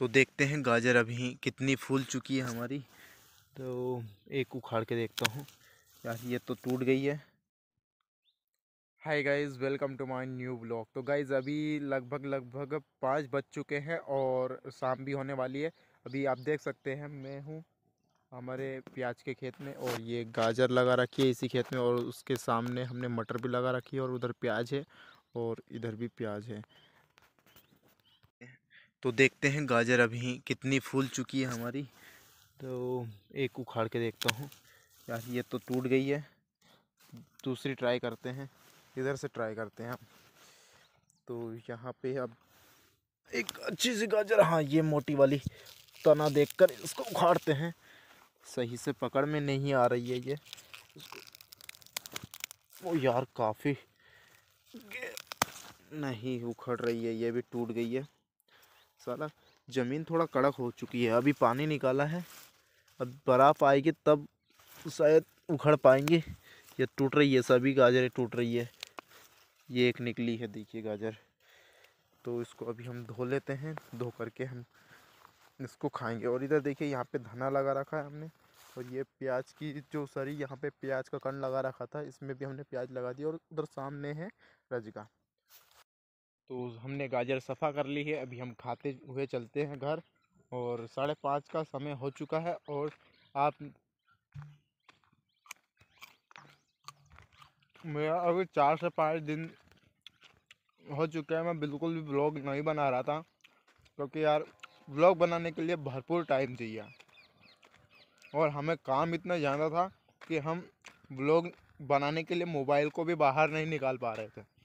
तो देखते हैं गाजर अभी कितनी फूल चुकी है हमारी। तो एक उखाड़ के देखता हूँ। यार, ये तो टूट गई है। Hi guys welcome to my new blog तो गाइस अभी लगभग लगभग पाँच बज चुके हैं और शाम भी होने वाली है। अभी आप देख सकते हैं, मैं हूँ हमारे प्याज के खेत में और ये गाजर लगा रखी है इसी खेत में और उसके सामने हमने मटर भी लगा रखी है और उधर प्याज है और इधर भी प्याज है। तो देखते हैं गाजर अभी कितनी फूल चुकी है हमारी। तो एक उखाड़ के देखता हूँ। यार, ये तो टूट गई है। दूसरी ट्राई करते हैं। इधर से ट्राई करते हैं तो यहाँ पे अब एक अच्छी सी गाजर। हाँ ये मोटी वाली तना देखकर इसको उखाड़ते हैं। सही से पकड़ में नहीं आ रही है ये। ओ यार, काफ़ी नहीं उखड़ रही है। ये भी टूट गई है। साला, ज़मीन थोड़ा कड़क हो चुकी है, अभी पानी निकाला है। अब बर्फ़ आएगी, तब शायद उखड़ पाएँगे। ये टूट रही है, सभी गाजरें टूट रही है। ये एक निकली है, देखिए गाजर। तो इसको अभी हम धो लेते हैं, धो करके हम इसको खाएँगे। और इधर देखिए, यहाँ पे धना लगा रखा है हमने। और ये प्याज की जो सरी, यहाँ पे प्याज का कण लगा रखा था, इसमें भी हमने प्याज लगा दिया। और उधर सामने है रजगा तो हमने गाजर सफ़ा कर ली है। अभी हम खाते हुए चलते हैं घर और साढ़े पाँच का समय हो चुका है और आप मेरा अभी चार से पाँच दिन हो चुका है। मैं बिल्कुल भी ब्लॉग नहीं बना रहा था क्योंकि यार ब्लॉग बनाने के लिए भरपूर टाइम चाहिए और हमें काम इतना ज़्यादा था कि हम ब्लॉग बनाने के लिए मोबाइल को भी बाहर नहीं निकाल पा रहे थे।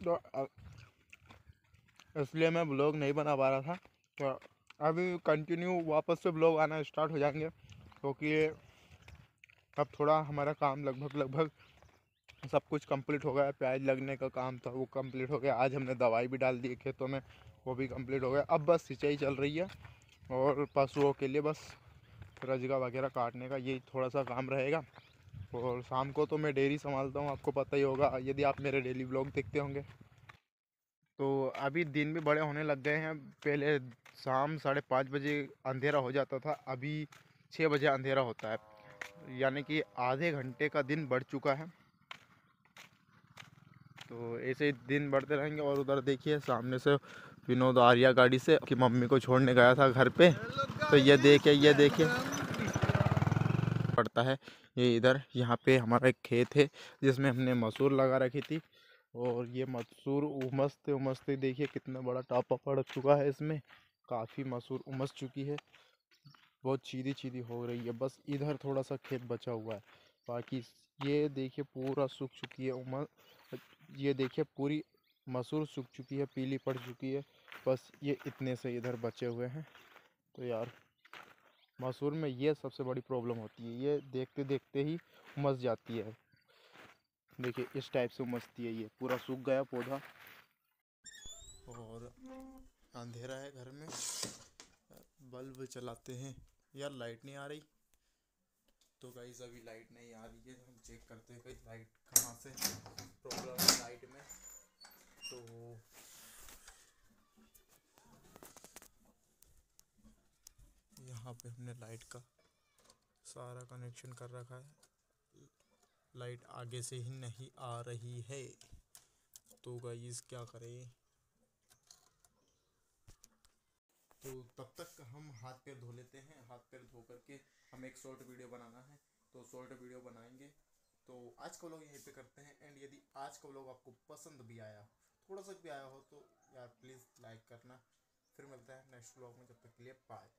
तो इसलिए मैं ब्लॉग नहीं बना पा रहा था। तो अभी कंटिन्यू वापस से ब्लॉग आना स्टार्ट हो जाएँगे, क्योंकि तो अब थोड़ा हमारा काम लगभग लगभग सब कुछ कंप्लीट हो गया प्याज लगने का काम था, वो कंप्लीट हो गया। आज हमने दवाई भी डाल दी, खेतों में, वो भी कंप्लीट हो गया। अब बस सिंचाई चल रही है, और पशुओं के लिए बस रजगा वगैरह काटने का यही थोड़ा सा काम रहेगा। और शाम को तो मैं डेयरी संभालता हूँ, आपको पता ही होगा। यदि आप मेरे डेली ब्लॉग देखते होंगे। तो अभी दिन भी बड़े होने लग गए हैं। पहले शाम साढ़े पाँच बजे अंधेरा हो जाता था, अभी छः बजे अंधेरा होता है। यानी कि आधे घंटे का दिन बढ़ चुका है। तो ऐसे ही दिन बढ़ते रहेंगे और उधर देखिए, सामने से विनोद आर्या गाड़ी से कि मम्मी को छोड़ने गया था घर पे। तो ये देखिए ये देखिए। पड़ता है। ये इधर यहाँ पे हमारा एक खेत है, जिसमें हमने मसूर लगा रखी थी। और ये मसूर उमसते उमसते देखिए कितना बड़ा टापा पड़ चुका है इसमें। काफ़ी मसूर उमस चुकी है। बहुत चीदी चीदी हो रही है, बस इधर थोड़ा सा खेत बचा हुआ है। बाकी ये देखिए पूरा सूख चुकी है उमस, ये देखिए पूरी मसूर सूख चुकी है, पीली पड़ चुकी है। बस ये इतने से इधर बचे हुए हैं। तो यार मसूर में ये सबसे बड़ी प्रॉब्लम होती है, ये देखते देखते ही उमस जाती है। देखिए, इस टाइप से उमसती है ये, पूरा सूख गया पौधा। और अंधेरा है घर में, बल्ब चलाते हैं। यार लाइट नहीं आ रही। तो गाइस अभी लाइट नहीं आ रही है, हम चेक करते हैं कहीं लाइट कहाँ से? प्रॉब्लम है लाइट में। तो यहाँ पे हमने लाइट का सारा कनेक्शन कर रखा है। लाइट आगे से ही नहीं आ रही है। तो गाइस क्या करें? तो तब तक हम हाथ पैर धो लेते हैं। हाथ पैर धो करके हम एक शॉर्ट वीडियो बनाना है। तो शॉर्ट वीडियो बनाएँगे। तो आज का व्लॉग यहीं पे करते हैं। एंड यदि आज का व्लॉग आपको पसंद भी आया, थोड़ा सा भी आया हो तो यार प्लीज़ लाइक करना। फिर मिलता है नेक्स्ट व्लॉग में। जब तक के लिए बाय